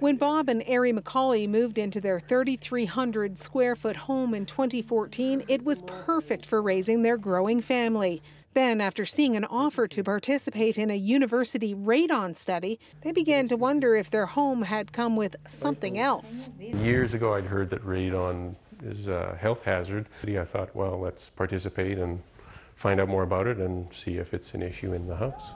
When Bob and Ari McCauley moved into their 3,300 square foot home in 2014, it was perfect for raising their growing family. Then, after seeing an offer to participate in a university radon study, they began to wonder if their home had come with something else. Years ago, I'd heard that radon is a health hazard. I thought, well, let's participate and find out more about it and see if it's an issue in the house.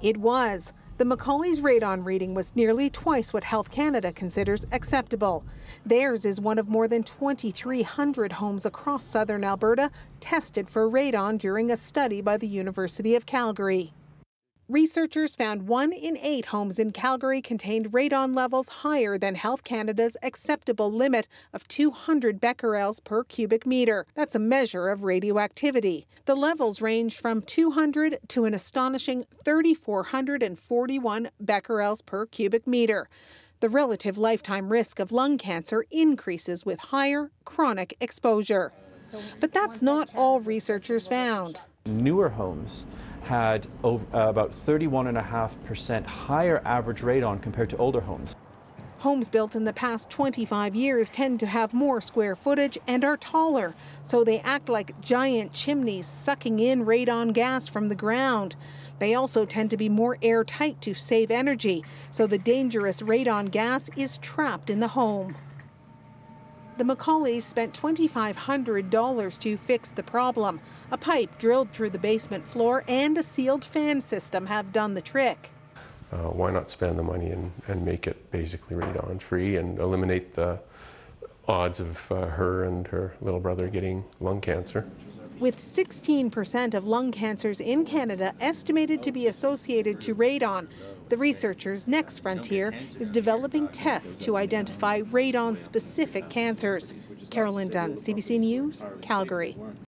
It was. The McCauley's radon reading was nearly twice what Health Canada considers acceptable. Theirs is one of more than 2,300 homes across southern Alberta tested for radon during a study by the University of Calgary. Researchers found one in eight homes in Calgary contained radon levels higher than Health Canada's acceptable limit of 200 becquerels per cubic meter. That's a measure of radioactivity. The levels range from 200 to an astonishing 3,441 becquerels per cubic meter. The relative lifetime risk of lung cancer increases with higher chronic exposure. But that's not all researchers found. Newer homes had uh, about 31.5% higher average radon compared to older homes. Homes built in the past 25 years tend to have more square footage and are taller, so they act like giant chimneys sucking in radon gas from the ground. They also tend to be more airtight to save energy, so the dangerous radon gas is trapped in the home. The McCauleys spent $2,500 to fix the problem. A pipe drilled through the basement floor and a sealed fan system have done the trick. Uh, why not spend the money and, and make it basically radon free and eliminate the odds of uh, her and her little brother getting lung cancer? With 16% of lung cancers in Canada estimated to be associated to radon, the researchers' next frontier is developing tests to identify radon specific cancers. Carolyn Dunn, CBC News, Calgary.